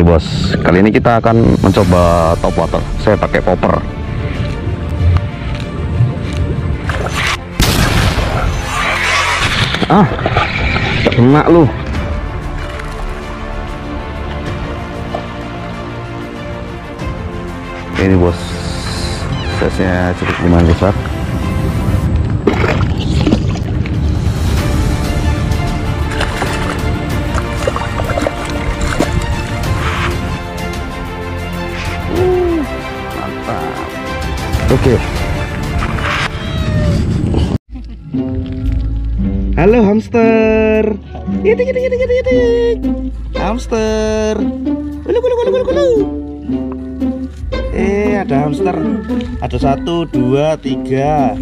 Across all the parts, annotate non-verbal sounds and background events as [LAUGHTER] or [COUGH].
Ini bos, kali ini kita akan mencoba top water. Saya pakai popper. Ah, kena lu. Ini bos, size-nya cukup lumayan besar. Oke. Halo hamster. Yidik yidik yidik yidik yidik. Hamster. Gulu gulu gulu gulu gulu. Eh ada hamster. Ada satu, dua, tiga,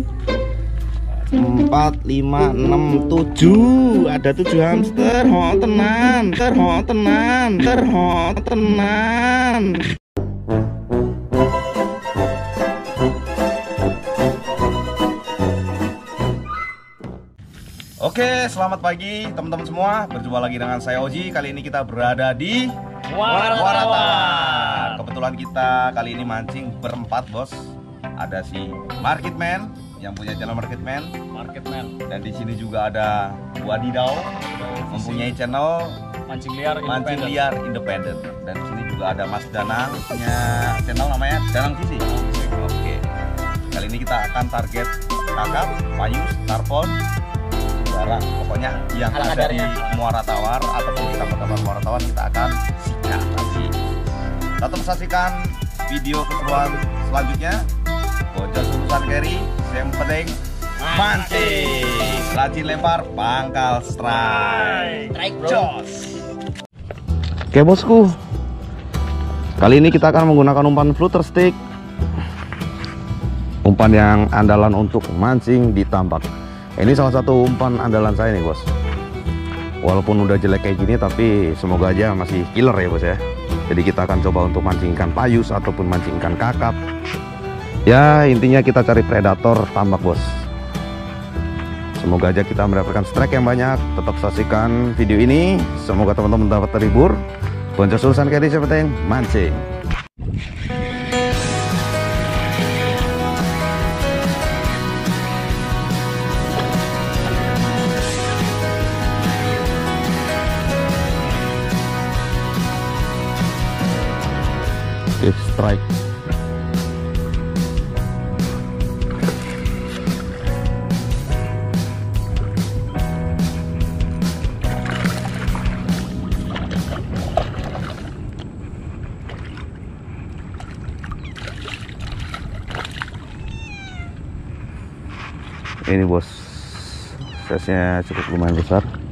empat, lima, enam, tujuh. Ada tujuh hamster. Ho tenan, ter ho tenan, ter ho tenan. Oke, selamat pagi teman-teman semua. Berjumpa lagi dengan saya Oji. Kali ini kita berada di Waratawar. Kebetulan kita kali ini mancing berempat, Bos. Ada si Marketman yang punya channel Marketman Marketman dan di sini juga ada Wadidau mempunyai channel mancing liar Mancing independen. Liar Independen. Dan di sini juga ada Mas Danang punya channel namanya Danang Sisi. Oke. Kali ini kita akan target kakap, payus, tarpon, barang pokoknya yang Ala ada di kadarnya. Muara Tawar ataupun di Kabupaten Muara Tawar kita akan sikat nanti. Tetap saksikan video keseruan selanjutnya. Bocor lulusan carry, yang penting mancing, rajin lempar, pangkal strike. Strike bro. Jos. Oke bosku, kali ini kita akan menggunakan umpan flutter stick, umpan yang andalan untuk mancing di tambak. Ini salah satu umpan andalan saya nih bos. Walaupun udah jelek kayak gini, tapi semoga aja masih killer ya bos ya. Jadi kita akan coba untuk mancing ikan payus ataupun mancing ikan kakap. Ya intinya kita cari predator tambak bos. Semoga aja kita mendapatkan strike yang banyak. Tetap saksikan video ini. Semoga teman-teman dapat terhibur. Boncos urusan kali seperti mancing. Strike. Ini bos, size-nya cukup lumayan besar.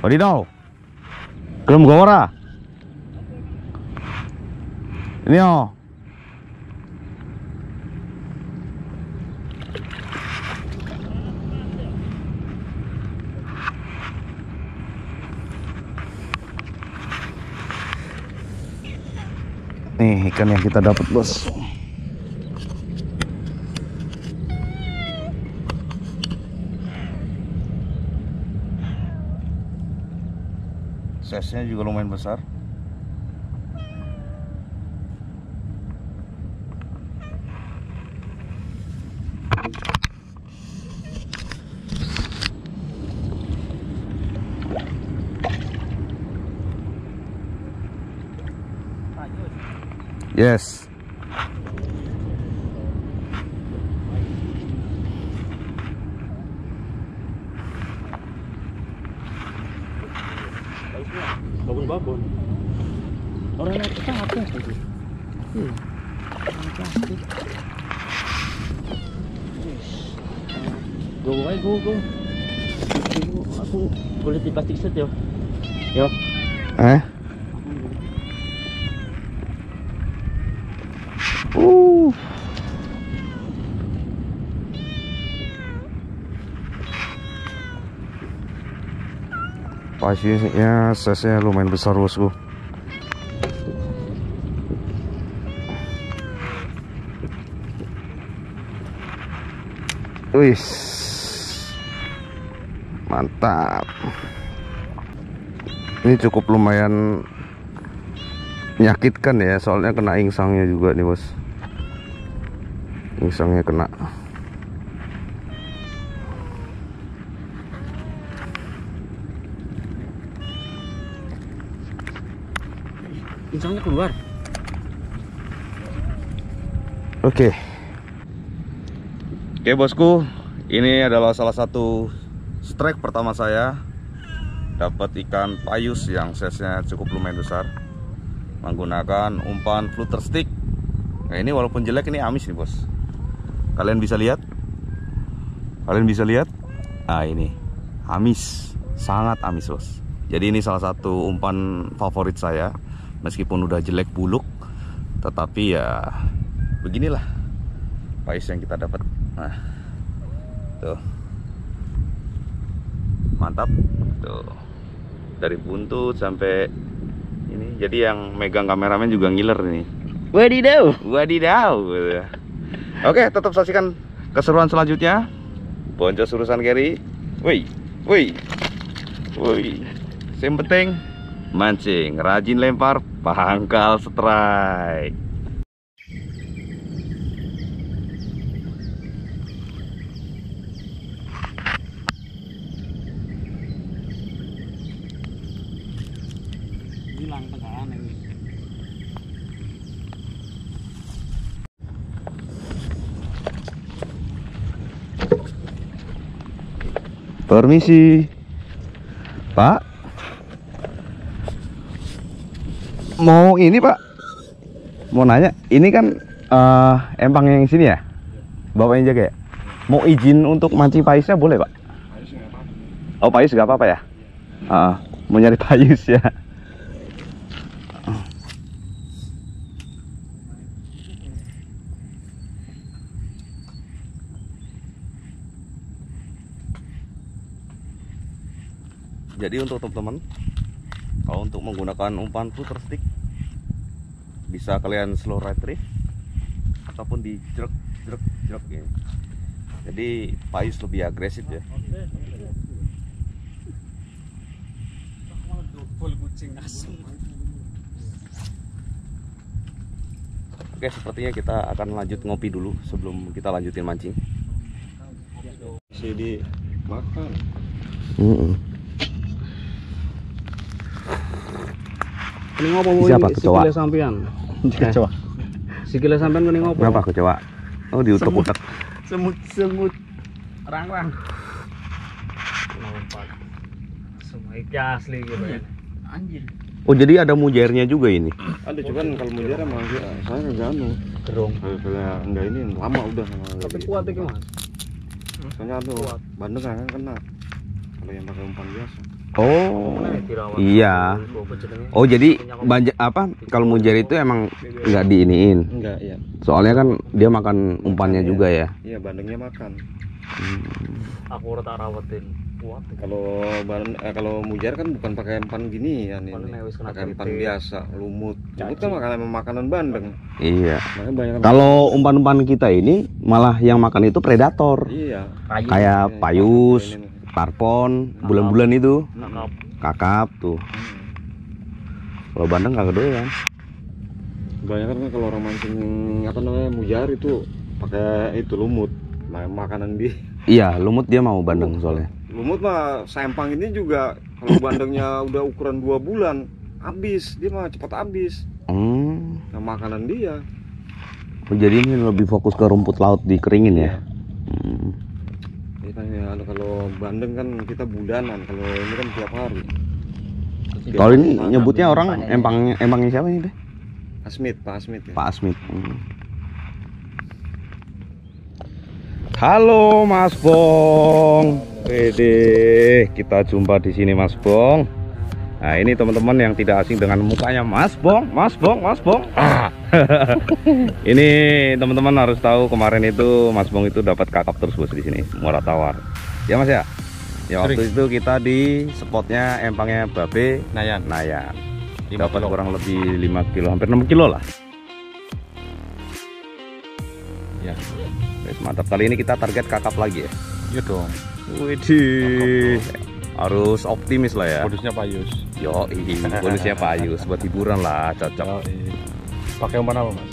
Wadidaw. Belum gawara. Ini oh. Nih ikan yang kita dapat bos. Size-nya juga lumayan besar. Yes. Babon-babon. Orang naik kita apa itu? Hmm. Plastik. Go, ay, go, go. Go, Aku kulit di plastik set yo. Yo. Eh? Pasti ya size-nya lumayan besar bosku. Wis. Mantap. Ini cukup lumayan menyakitkan ya soalnya kena insangnya juga nih bos. Insangnya kena. Insangnya keluar. Oke. Oke bosku, ini adalah salah satu strike pertama saya. Dapat ikan payus yang size-nya cukup lumayan besar. Menggunakan umpan flutter stick. Nah ini walaupun jelek ini amis nih bos. Kalian bisa lihat? Kalian bisa lihat? Nah ini, amis, sangat amis bos. Jadi ini salah satu umpan favorit saya. Meskipun udah jelek buluk, tetapi ya beginilah pais yang kita dapat. Nah tuh. Mantap. Tuh. Dari buntut sampai ini. Jadi yang megang kameramen juga ngiler nih Wadidaw. wadidaw gitu. oke tetap saksikan keseruan selanjutnya. Boncos urusan carry woi woi woi yang penting mancing rajin lempar pangkal strike Hilang tegangan ini. Permisi. Pak. Mau ini, Pak. Mau nanya, ini kan eh, empang yang sini ya? Bapak yang jaga ya? Mau izin untuk mancing paisnya boleh, Pak? Oh, pais nggak apa-apa ya? Ah, mau nyari payus ya. Jadi untuk teman-teman kalau untuk menggunakan umpan flutter stick bisa kalian slow retrieve ataupun di jerk jerk jerk ya. Jadi payus lebih agresif ya. Oke, sepertinya kita akan lanjut ngopi dulu sebelum kita lanjutin mancing. Masih dimakan. Ini ngopo Siapa kecoa? Sikile sampean. Kecoa. Sikile sampean kene ngopo? Kenapa kecoa? Oh, diutek-utek. Semut-semut. Rang-rang. Lompat. Semua iki asli gitu ya. Anjir. Oh, jadi ada mujairnya juga ini. Ada cuman kalau jarang emang saya nggak anu. Gerong. Kalau enggak ini lama udah. Tapi kuat iki, Mas. Soalnya anu Kuat. bandeng kan kena. Kalau yang pakai umpan biasa. Oh. Iya. Jenenge? Oh, jadi banyak apa? Kalau mujair itu emang nggak diiniin. Enggak, iya. Soalnya kan dia makan umpannya juga ya. Iya, bandengnya makan. Aku ora tak rawatin. Kalau ban eh, kalau mujar kan bukan pakai umpan gini ya ini. Kena Pakai umpan kritik. biasa, lumut. Lumut kan makanan makanan bandeng. Iya. Kalau umpan-umpan kita ini malah yang makan itu predator. Iya. Kayak Ini, payus, ini. Parpon, bulan-bulan itu, Nakap. kakap tuh. Kalau bandeng kagak doyan. Banyak kan kalau orang mancing apa namanya mujar itu pakai itu lumut. Nah, makanan dia. Iya, lumut dia mau bandeng soalnya. Lumut mah sempang ini juga kalau bandengnya [LAUGHS] udah ukuran dua bulan habis dia mah cepat habis Hmm. nah makanan dia Oh, Jadi ini lebih fokus ke rumput laut dikeringin ya. Hmm. Ya kalau bandeng kan kita bulanan kalau ini kan tiap hari Kalau ini nyebutnya orang empang empangnya siapa ini deh? Asmit Pak Asmit ya Pak Asmit. Hmm. Halo Mas Bong. Wede, kita jumpa di sini Mas Bong. Nah, ini teman-teman yang tidak asing dengan mukanya Mas Bong, Mas Bong, Mas Bong. Ah. [LAUGHS] ini teman-teman harus tahu kemarin itu Mas Bong itu dapat kakap terus bos di sini, murah tawar. Ya Mas ya? Ya waktu itu kita di spotnya empangnya Babe Nayan Nayan. Dapat kilo. kurang lebih 5 kilo, hampir 6 kilo lah. ya mantap. Kali ini kita target kakap lagi ya. Iya dong. Widih. Harus optimis lah ya. Modusnya payus. Yo, bonusnya Pak Ayus [LAUGHS] buat hiburan lah, cocok. Pakai umpan apa mas?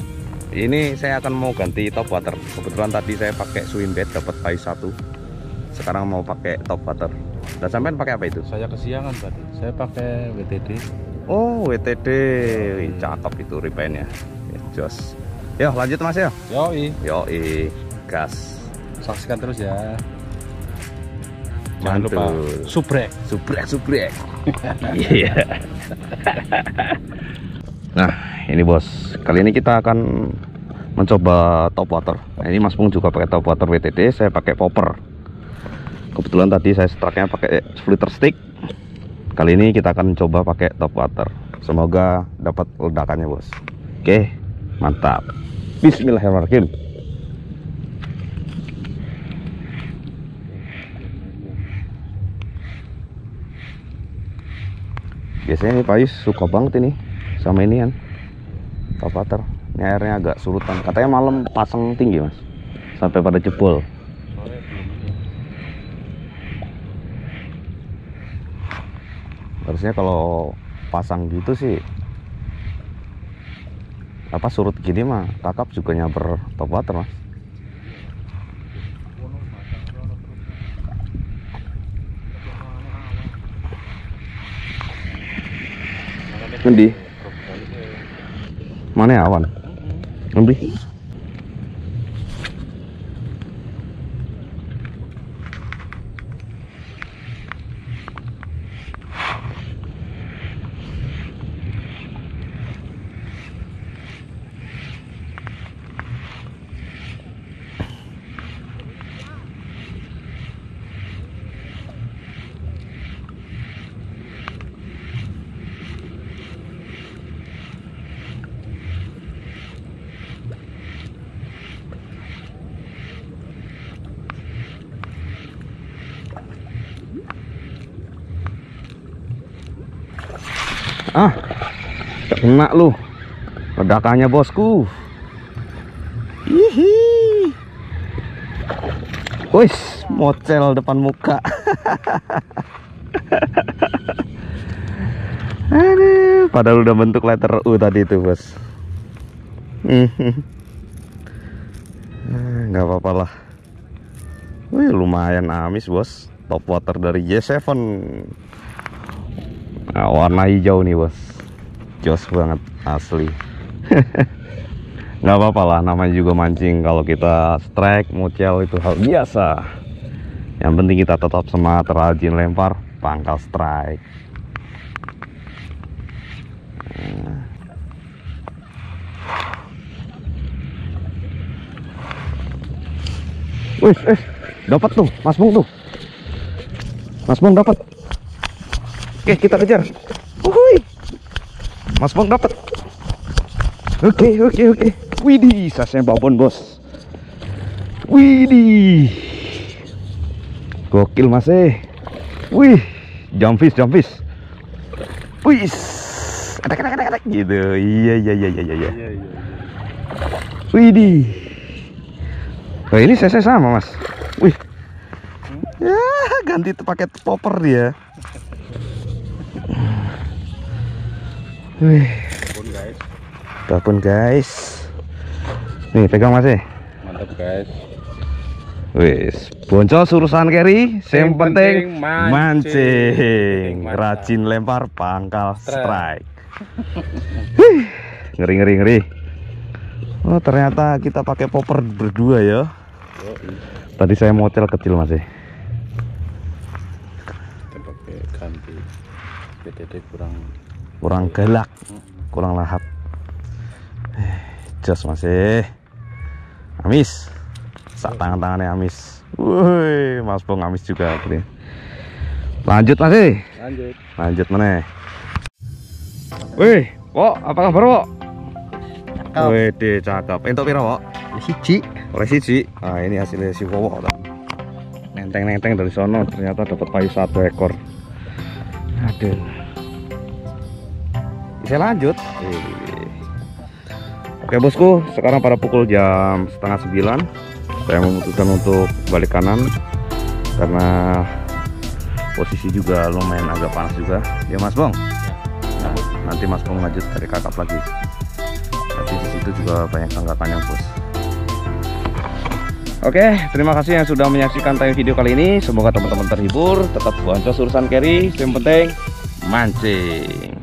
Ini saya akan mau ganti top water. Kebetulan tadi saya pakai swim bait dapat Ayus satu. Sekarang mau pakai top water. Dan sampean pakai apa itu? Saya kesiangan tadi. Saya pakai WTD. Oh, WTD. Wih, cakep itu repainnya. Ya, jos. Yo, lanjut Mas ya. Yoi. Yo, gas. Saksikan terus ya. Jangan lupa Mantul. subrek. Subrek, subrek. [LAUGHS] Iya. nah, ini bos. Kali ini kita akan mencoba top water. Nah, ini Mas Pung juga pakai top water WTD, saya pakai popper. Kebetulan tadi saya strike-nya pakai splitter stick. Kali ini kita akan coba pakai top water. Semoga dapat ledakannya, bos. Oke, mantap. Bismillahirrahmanirrahim. Biasanya ini Pais suka banget ini sama ini kan top water ini airnya agak surutan. Katanya malam pasang tinggi mas. Sampai pada jebol. Harusnya kalau pasang gitu sih apa surut gini mah kakap juga nyaber top water mas Ngendi? Mana ya awan? Ngendi? Kena lu. Ledakannya bosku. Hihi. Wis, mocel depan muka. [LAUGHS] Aduh, padahal udah bentuk letter U tadi itu, Bos. Eh, nggak apa-apa lah. Wih, lumayan amis, Bos. Top water dari J7. Nah, warna hijau nih bos Jos banget asli nggak apa-apa lah namanya juga mancing kalau kita strike mucel itu hal biasa yang penting kita tetap semangat rajin lempar pangkal strike. Wih, eh, dapat tuh, Mas Bung tuh. Mas Bung dapat. Oke, kita kejar. Uhuy. Mas Bang dapat. Oke, oke, oke. Widih, sasnya babon, Bos. Widih. Gokil, Mas eh. Wih, jumpfish, jumpfish. Wih. Ada ada ada ada gitu. Iya, iya, iya, iya, iya. Iya iya. iya. Widih. Nah, ini saya sama, Mas. Wih. Ya, ganti pakai popper dia. [LAUGHS] Wih, Pun guys. babon guys. Nih, pegang Mas eh. Mantap guys. Wis, boncos urusan carry, yang Yang penting penting mancing. mancing. Rajin lempar pangkal Strike. [LAUGHS] Wih, ngeri ngeri ngeri. Oh, ternyata kita pakai popper berdua ya. Tadi saya motel kecil Mas eh. Kita pakai ganti. WTD kurang. Kurang galak, kurang lahap. Eh, Jos Mas eh. Amis. Sak tangan-tangannya amis. Woi, Mas Bong amis juga ini. Lanjut Mas eh. Lanjut. Lanjut mana? Wih, Pok, apa kabar? Cakep. Wih, deh, cakep. Entuk piro, Pok? Siji. Oleh siji. Nah, ini hasilnya si Wowo. Nenteng-nenteng dari sono ternyata dapat payu satu ekor. Aduh. Bisa lanjut. Oke bosku, sekarang pada pukul jam setengah sembilan Saya memutuskan untuk balik kanan Karena posisi juga lumayan agak panas juga Ya Mas Bong Nanti Mas Bong lanjut cari kakap lagi Tapi di situ juga banyak tanggapannya bos Oke, terima kasih yang sudah menyaksikan tayang video kali ini. Semoga teman-teman terhibur. Tetap boncos urusan carry. Yang penting mancing.